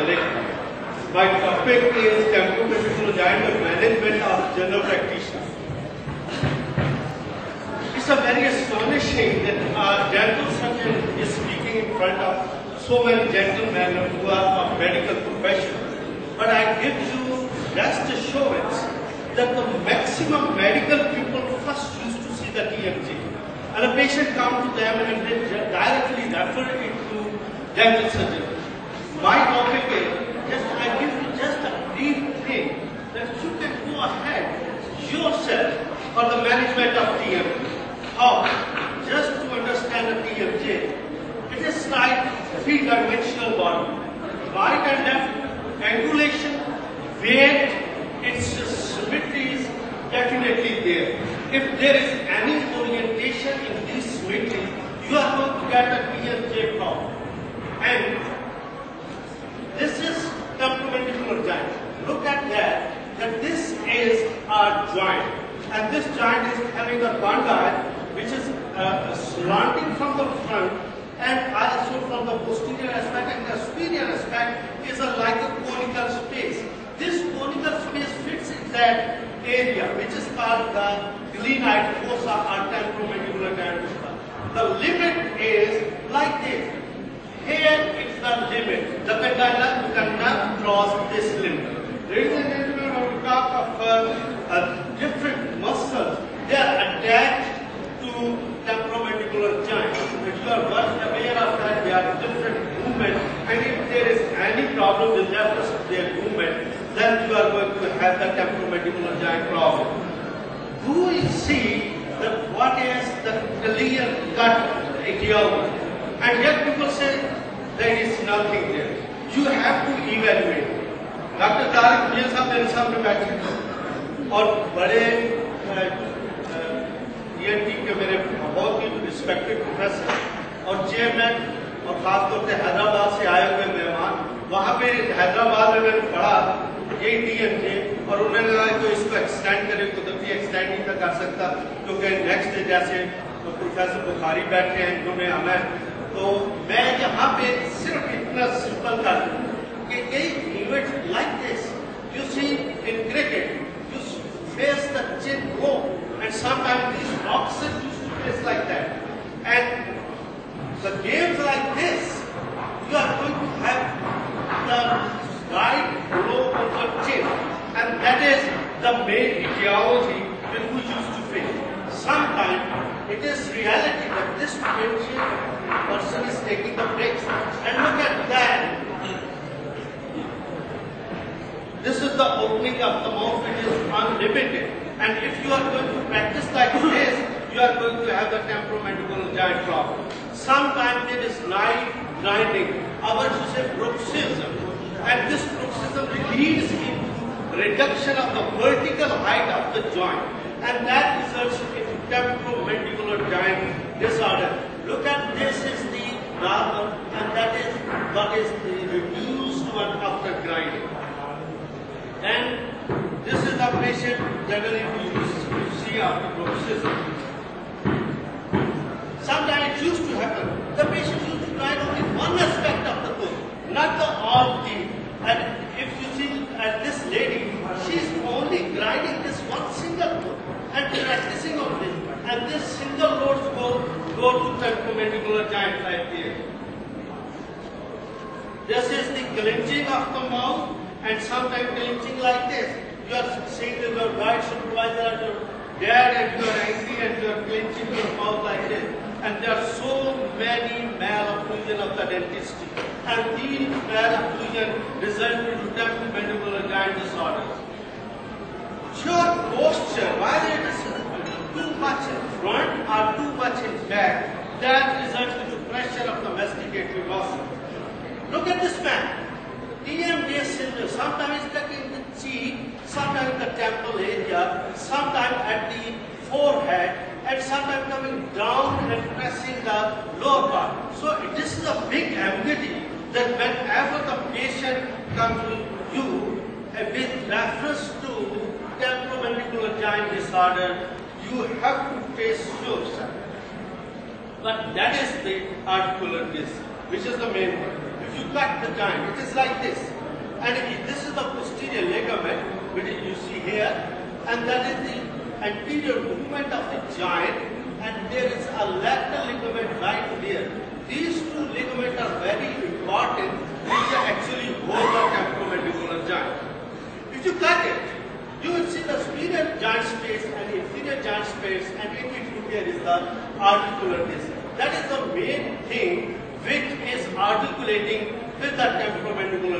Dalek. My topic is temporomandibular joint management of general practitioner. It's a very astonishing that a dental surgeon is speaking in front of so many gentlemen who are of medical profession. But I give you rest assurance that the maximum medical people first used to see the TMJ. And a patient come to them and they directly refer it to dental surgeon. My topic is, just I give you just a brief thing that you can go ahead yourself for the management of TMJ. How? Just to understand the TMJ, it is like three-dimensional body. Right and left, angulation, weight, its symmetry is definitely there. If there is any orientation in this symmetry, you are going to get a TMJ problem. And this is temporomandibular joint. Look at that, that this is joint. And this joint is having a condyle which is uh, slanting from the front and also from the posterior aspect and the superior aspect is a, like a conical space. This conical space fits in that area which is called the glenoid fossa or temporomandibular joint. The limit is like this. Here it's the limit. The pedula cannot cross this limit. Ladies and gentlemen, we talk of uh, uh, different muscles, they are attached to temporomandibular joint. If you are well aware of that, they are different movement, and if there is any problem with reference to their movement, then you are going to have the temporomandibular joint problem. Who will see the, what is the clear cut idiom? And yet people say there is nothing there. You have to evaluate. Dr. Tariq please have there is some repetition. और बड़े ENT के मेरे बहुत ही respected professor और chairman और खासतौर से हैदराबाद से आए हुए मेहमान, वहाँ पे हैदराबाद में मैंने पढ़ा ये टीएमजे और उन्होंने कहा तो इसको एक्सटेंड करे, कुदरती एक्सटेंड नहीं था कर सकता, क्योंकि नेक्स्ट जैसे तो प्रोफेसर बुखारी बैठे हैं इन्होंने आना है तो मैं यहाँ पे सिर्फ़ इतना सिंपल कर दूँ कि एक event like this you see in cricket you the chin low and sometimes these boxers used to face like that. And the games like this you are going to have the right blow of the chin and that is the main ideology that we used to face. Sometimes it is reality that this person is taking the breaks and look at that this is the opening of the mouth which is unlimited. And if you are going to practice like this, you are going to have the temporomandibular joint problem. Sometimes there is night grinding, others you say bruxism. And this bruxism leads in reduction of the vertical height of the joint. And that results in temporomandibular joint disorder. Look at this is the normal and that is what is reduced one after grinding. And this is the patient generally you see our bruxism. Sometimes it used to happen. The patient used to grind only one aspect of the tooth, not the all teeth. And if you see at this lady, she is only grinding this one single tooth and practicing on this. And this single roads go, go to temporomandibular joint like this. This is the clenching of the mouth and sometimes clenching like this. You are saying that your guide supervisor and your dad and you are angry and you are clenching your mouth like this. And there are so many malocclusion of the dentistry. And these malocclusion result in temporomandibular joint disorders. Your posture, whether it is too much in front or too much in back, that results in pressure of the masticatory muscle. Look at this man. TMJ sometimes it's in the cheek, sometimes the temple area, sometimes at the forehead, and sometimes coming down and pressing the lower part. So this is a big ambiguity that whenever the patient comes to you with reference to temporomandibular joint disorder, you have to face yourself. But that is the articular disc, which is the main one. If you cut the joint, it is like this. And this is the posterior ligament, which you see here, and that is the anterior movement of the joint, and there is a lateral ligament right there. These two ligaments are very important, which are actually hold the temporomandibular joint. If you cut it, you will see the superior joint space and inferior joint space, and in between there is the articular disc. That is the main thing which is articulating with the temporomandibular.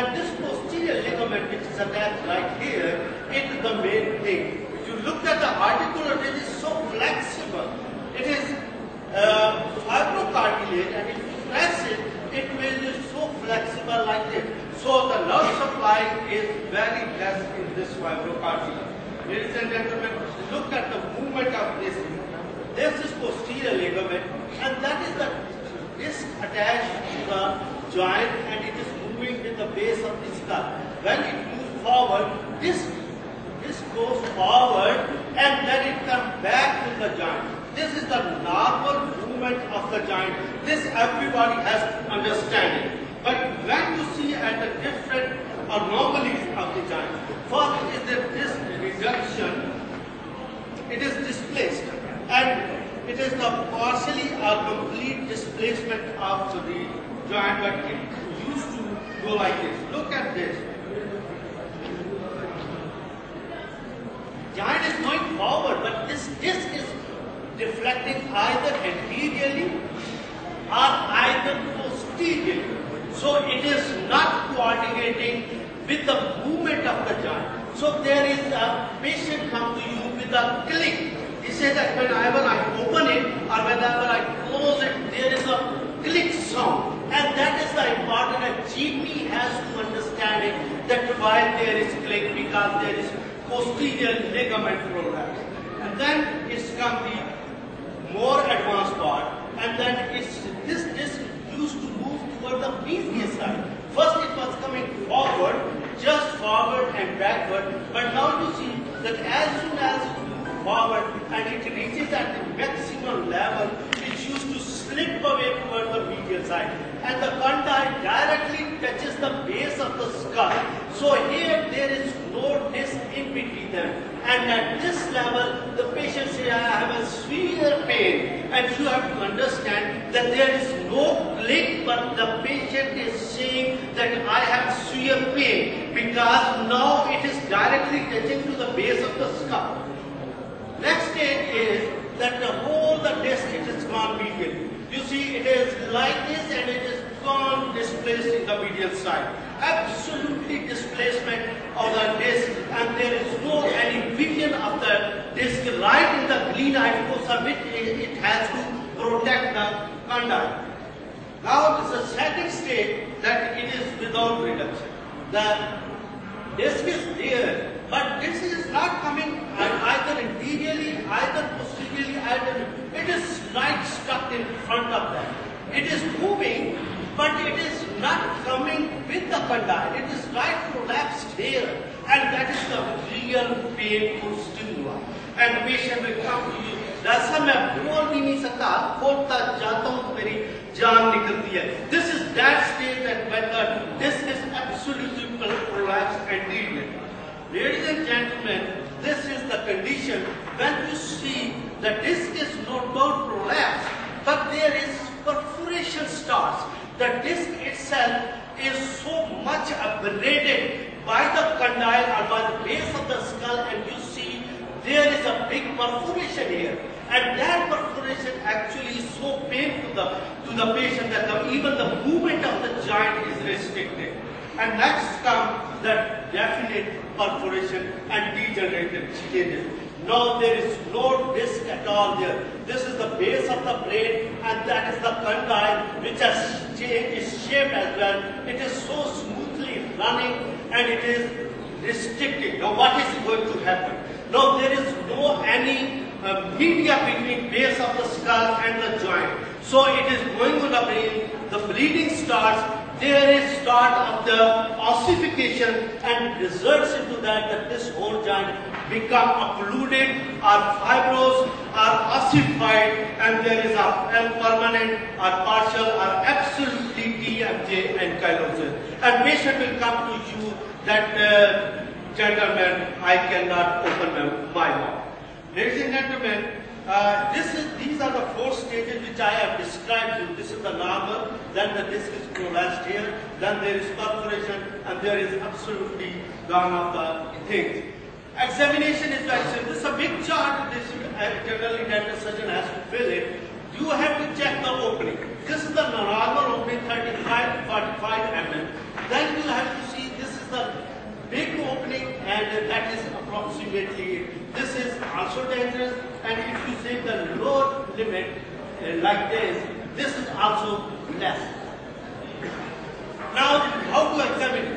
And this posterior ligament which is attached right here, is the main thing. If you look at the articular it is so flexible. It is uh, fibrocartilage and if you press it, it will be so flexible like this. So the nerve supply is very less in this fibrocartilage. Ladies and gentlemen, look at the movement of this. This is posterior ligament and that is the disc attached to the joint and it is moving with the base of the skull. When it moves forward, this this goes forward and then it comes back to the joint. This is the normal movement of the joint. This everybody has to understand it. But when you see at the different anomalies of the joint, first is that this reduction, it is displaced and it is the partially or complete displacement of the joint but it used to go like this. Look at this. Joint is going forward, but this disc is deflecting either anteriorly or either posteriorly. So it is not coordinating with the movement of the joint. So there is a patient come to you with a click. He says that whenever I open it or whenever I close it, there is a click sound. And that is the important that GP has to understand it that why there is click because there is posterior ligament prolapse. And then it's come the more advanced part and then it's this disc used to move toward the previous side. First it was coming forward, just forward and backward, but now you see that as soon as it moves forward and it reaches at the maximum level, it used to slip away toward the medial side. And the condyle directly touches the base of the skull. So here there is no disc in between them. And at this level, the patient say, I have a severe pain. And you have to understand that there is no click, but the patient is saying that I have severe pain because now it is directly touching to the base of the skull. Next stage is that the whole the disc it is gone medial. You see it is like this and it is gone displaced in the medial side. Absolutely displacement of the disc and there is no any vision of the disc right in the glenoid fossa which it it has to protect the condyle. Now this is second stage that it is without reduction. The disc is there, but this is not coming uh, either anteriorly, either posteriorly, either. It is right stuck in front of them. It is moving, but it is not coming with the condyle. It is right prolapsed here, and that is the real painful stimuli. And patient will come to you. Doctor साहब मैं बोल भी नहीं सकता खोलता जाता हूं तो मेरी जान निकलती है this is that stage that when the disc is absolutely prolapsed anteriorly ladies and gentlemen this is the condition when you see the disc is not about prolapse but there is perforation starts the disc itself is so much aberrated by the condyle or by the base of the skull and you see there is a big perforation here and that perforation actually is so painful to the, to the patient that the, even the movement of the joint is restricted. And next comes the definite perforation and degenerative changes. Now there is no disc at all there. This base of the brain and that is the condyle which has cha- is shaped as well. It is so smoothly running and it is restricted. Now what is going to happen? Now there is no any uh, media between base of the skull and the joint. So it is going on the brain, the bleeding starts, there is start of the ossification and results into that that this whole joint become occluded or fibrous or ossified and there is a permanent or partial or absolutely TMJ also. And patient will come to you that, uh, gentleman, I cannot open my, mouth. Ladies and gentlemen, uh, this is, these are the four stages which I have described you. This is the normal, then the disc is prolapsed here, then there is perforation, and there is absolutely gone of the things. Examination is very simple. This is a big chart. This uh, generally dental surgeon has to fill it. You have to check the opening. This is the normal opening, 35 45 mm. Then you have to see this is the big opening and that is approximately, this is also dangerous and if you say the lower limit uh, like this, this is also less. Now, how to examine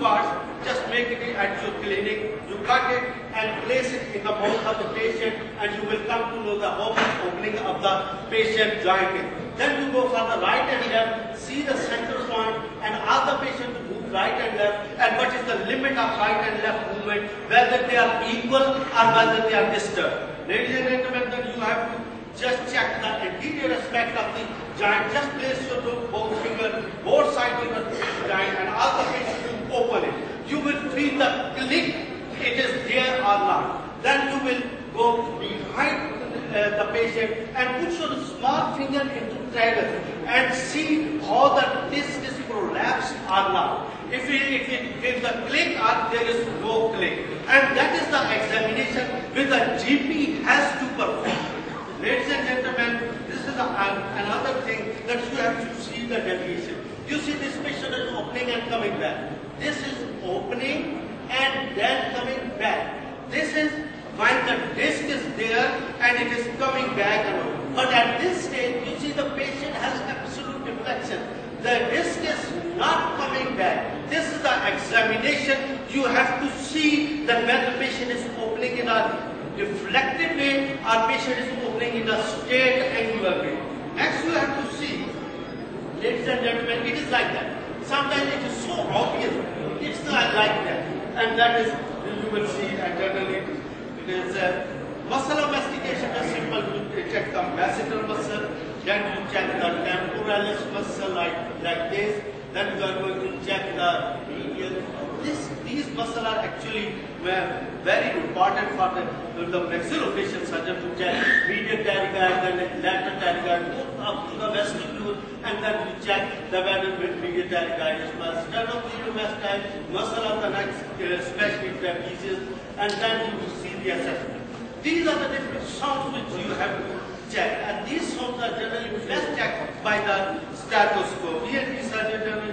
Just make it at your clinic. You cut it and place it in the mouth of the patient and you will come to know the opening of the patient joint. Then you go for the right and left, see the center point and ask the patient to move right and left and what is the limit of right and left movement, whether they are equal or whether they are disturbed. Ladies and gentlemen, then you have to just check the anterior aspect of the joint. Just place your both finger, both sides of the joint and ask the patient open it. You will feel the click, it is there or not. Then you will go behind uh, the patient and put your small finger into triangle and see how the disc is prolapsed or not. If it, if it if the click or there is no click. And that is the examination which the GP has to perform. Ladies and gentlemen, this is a, another thing that you have to see the deviation. You see this patient is opening and coming back. This is opening and then coming back. This is when the disc is there and it is coming back But at this stage, you see the patient has absolute deflection. The disc is not coming back. This is the examination. You have to see that when the patient is opening in a deflected way or patient is opening in a straight angular way. Next you have to see, ladies and gentlemen, it is like that. Sometimes it is so obvious, it's not like that. And that is, you will see, and generally it is a muscle investigation is simple. You check the masseter muscle, then you check the temporalis muscle like, like this, then you are going to check the medial. This, these muscles are actually very important for the, the maxillofacial surgeon to check medial pterygoid, then lateral pterygoid, both up to the vestibule, and then you check the whether medial pterygoid is plus sternocleidomastoid, muscle of the neck, uh, especially trapezius, and then you see the assessment. These are the different sounds which you have to check, and these sounds are generally best checked by the stethoscope. Here, these surgeons generally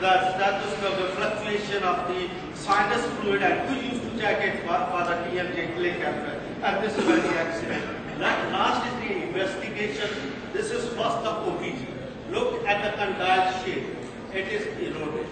the stethoscope, the fluctuation of the sinus fluid, and who used to check it for, for the TMJ click as. And this is very excellent. Last is the investigation. This is first the OPG. Look at the condyle shape. It is eroded.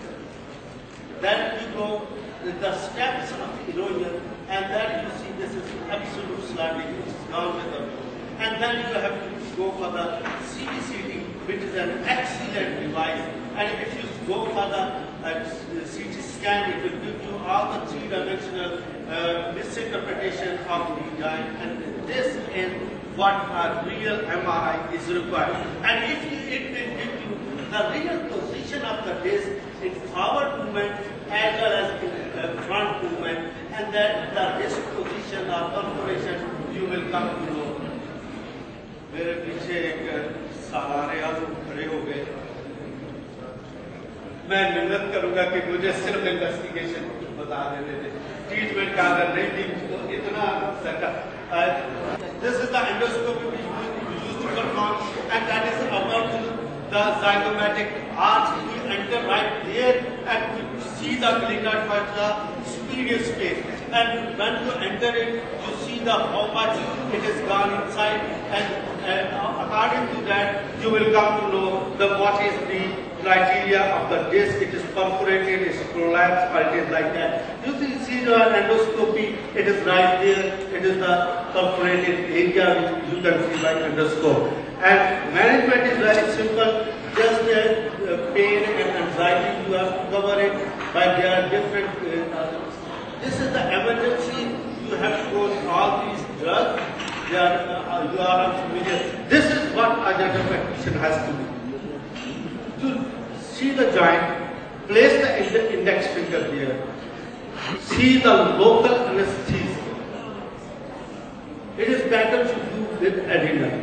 Then you go with the steps of erosion, and then you see this is absolute sliding. It's with the and then you have to go for the CBCT, which is an excellent device. And if you go for the uh, CT scan, it will give you all the three-dimensional uh, misinterpretation of the joint. And this is what a real MRI is required. And if you, it will give you the real position of the disc in forward movement as well as in uh, front movement, and then the disc position or perforation you will come to know. मेरे पीछे एक सालारे खड़े हो गए मैं मिन्नत करूंगा कि मुझे सिर्फ इन्वेस्टिगेशन बता देने दे ट्रीटमेंट का अगर नहीं दी तो इतना this is the endoscopy use to perform and that is about the zygomatic arch we enter right here and see the glenoid fossa the superior space and when you enter it you see the how much it is gone inside and, and according to that you will come to know the what is the criteria of the disc. It is perforated, it is prolapsed, or it is like that. You see, see the endoscopy, it is right there. It is the perforated area which you can see by endoscope. And management is very simple. Just the uh, pain and anxiety, you have to cover it by their different. Uh, this is the emergency. You have to go all these drugs they are, uh, you are familiar. This is what a dental practitioner has to do. To see the joint, place the index finger there. See the local anesthesia. It is better to do with adrenal.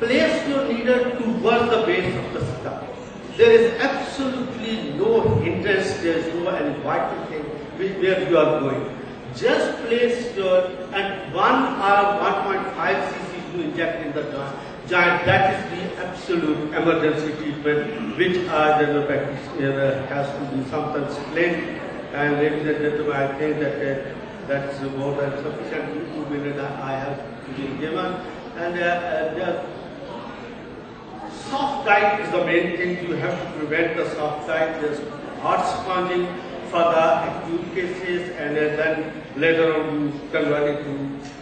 Place your needle towards the base of the skull. There is absolutely no hindrance, there is no any vital thing where you are going. Just place your, and 1 or 1.5 cc to inject in the joint. Joint, that is the absolute emergency treatment which our general practitioner has to be sometimes explained. And ladies and gentlemen, I think that uh, that's more than sufficient. Two minutes I have been given. And uh, uh, soft diet is the main thing. You have to prevent the soft diet. There's hot sponging for the acute cases and uh, then later on you convert it to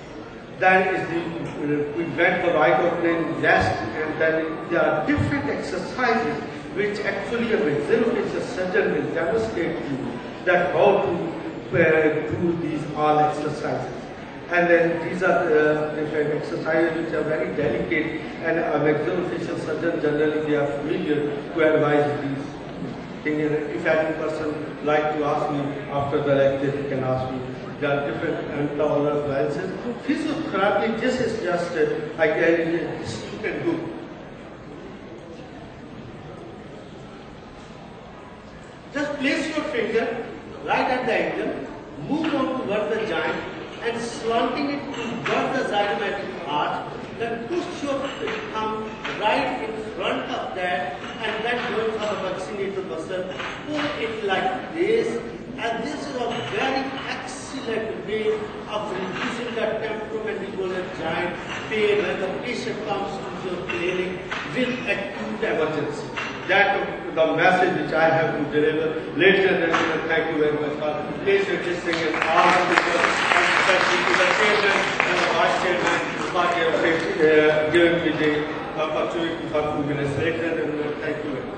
then is the uh, prevent the right opening and then there are different exercises which actually a maxillofacial surgeon will demonstrate to you that how to uh, do these all exercises. And then these are the different exercises which are very delicate and a maxillofacial surgeon generally they are familiar to advise these things. If any person like to ask me after the lecture, he can ask me. There are different intolerances. Physiotherapy, this is just, uh, can, this you can do. Just place your finger right at the angle, move on toward the joint and slanting it toward the zygomatic arch, then push your thumb right in front of that and then going for the vaccinated muscle, pull it like this and this is a very excellent way of reducing the temporomandibular joint pain when the patient comes to your clinic with acute emergency. That the message which I have to deliver. Ladies and gentlemen, thank you very much for placing in all the people, especially to the chairman and the vice chairman for uh, me the opportunity for two minutes. Ladies and gentlemen, thank you very much.